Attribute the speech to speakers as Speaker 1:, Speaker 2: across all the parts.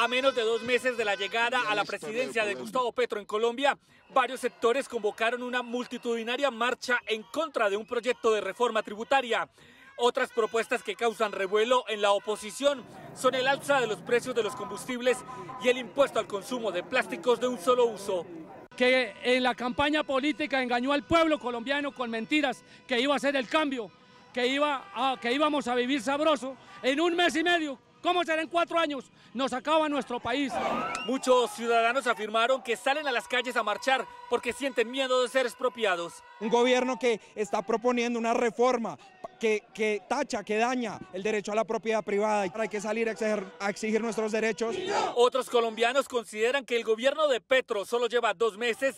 Speaker 1: A menos de dos meses de la llegada a la presidencia de Gustavo Petro en Colombia, varios sectores convocaron una multitudinaria marcha en contra de un proyecto de reforma tributaria. Otras propuestas que causan revuelo en la oposición son el alza de los precios de los combustibles y el impuesto al consumo de plásticos de un solo uso.
Speaker 2: Que en la campaña política engañó al pueblo colombiano con mentiras que iba a ser el cambio, que, iba a, que íbamos a vivir sabroso en un mes y medio ¿Cómo será en cuatro años? Nos acaba nuestro país.
Speaker 1: Muchos ciudadanos afirmaron que salen a las calles a marchar porque sienten miedo de ser expropiados.
Speaker 3: Un gobierno que está proponiendo una reforma que, que, tacha, que daña el derecho a la propiedad privada. Hay que salir a exigir, a exigir nuestros derechos.
Speaker 1: Otros colombianos consideran que el gobierno de Petro solo lleva dos meses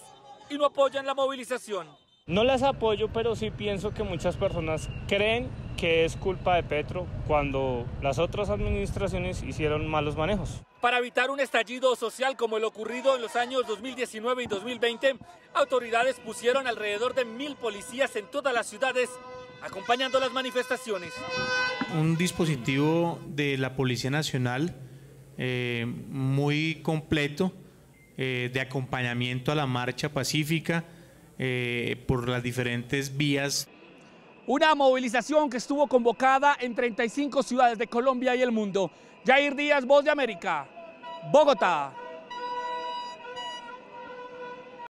Speaker 1: y no apoyan la movilización.
Speaker 4: No las apoyo, pero sí pienso que muchas personas creen que es culpa de Petro cuando las otras administraciones hicieron malos manejos.
Speaker 1: Para evitar un estallido social como el ocurrido en los años 2019 y 2020, autoridades pusieron alrededor de mil policías en todas las ciudades acompañando las manifestaciones.
Speaker 5: Un dispositivo de la Policía Nacional eh, muy completo eh, de acompañamiento a la marcha pacífica eh, por las diferentes vías.
Speaker 1: Una movilización que estuvo convocada en 35 ciudades de Colombia y el mundo. Jair Díaz, Voz de América, Bogotá.